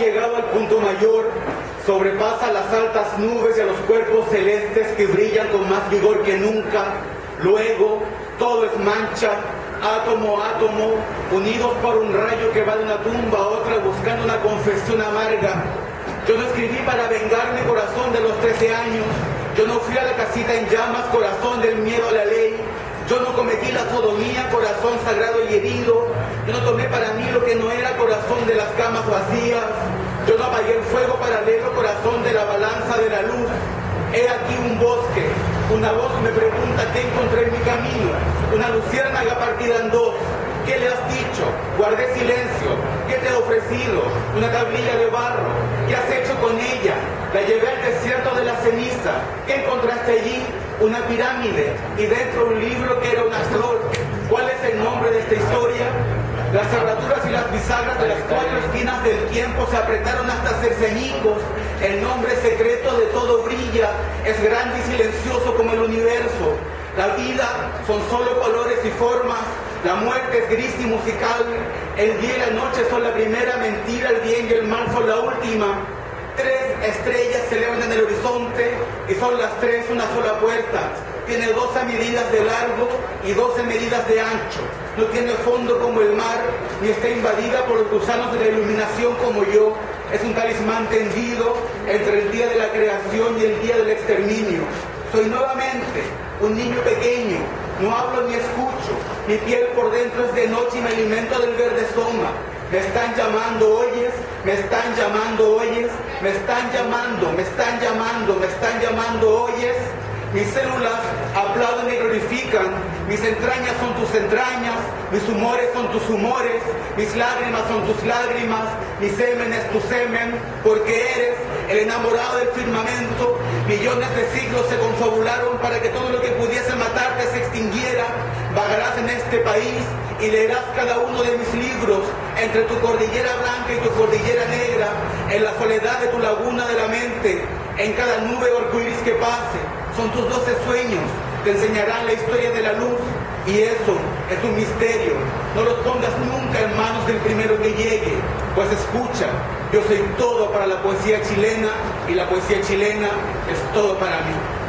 llegado al punto mayor, sobrepasa las altas nubes y a los cuerpos celestes que brillan con más vigor que nunca. Luego, todo es mancha, átomo a átomo, unidos por un rayo que va de una tumba a otra buscando una confesión amarga. Yo no escribí para vengarme corazón de los 13 años, yo no fui a la casita en llamas, corazón del miedo a la ley, yo no cometí la sodomía, corazón sagrado y herido. Yo no tomé para mí lo que no era corazón de las camas vacías. Yo no apagué el fuego paralelo, corazón de la balanza de la luz. He aquí un bosque. Una voz me pregunta qué encontré en mi camino. Una luciérnaga partida en dos. ¿Qué le has dicho? Guardé silencio. ¿Qué te he ofrecido? Una tablilla de barro. ¿Qué has hecho con ella? La llevé al desierto de la ceniza. ¿Qué encontraste allí? Una pirámide. Y dentro un libro que era una flor. ¿Cuál es el nombre de esta historia? Las cerraduras y las bisagras de las cuatro esquinas del tiempo se apretaron hasta ser ceñicos. El nombre secreto de todo brilla, es grande y silencioso como el universo. La vida son solo colores y formas, la muerte es gris y musical, el día y la noche son la primera mentira, el bien y el mal son la última. Tres estrellas el horizonte y son las tres una sola puerta. Tiene 12 medidas de largo y 12 medidas de ancho. No tiene fondo como el mar, ni está invadida por los gusanos de la iluminación como yo. Es un talismán tendido entre el día de la creación y el día del exterminio. Soy nuevamente un niño pequeño, no hablo ni escucho, mi piel por dentro es de noche y me alimento del verde soma. Me están llamando, oyes, me están llamando, oyes, me están llamando, me están llamando, me están llamando, oyes. Mis células aplauden y glorifican, mis entrañas son tus entrañas, mis humores son tus humores, mis lágrimas son tus lágrimas, mi semen es tu semen, porque eres el enamorado del firmamento. Millones de siglos se confabularon para que todo lo que pudiese matarte se extinguiera. Vagarás en este país y leerás cada uno de mis libros entre tu cordillera blanca y tu cordillera negra, en la soledad de tu laguna de la mente, en cada nube arcoíris que pase son tus doce sueños, te enseñarán la historia de la luz y eso es un misterio. No los pongas nunca en manos del primero que llegue, pues escucha, yo soy todo para la poesía chilena y la poesía chilena es todo para mí.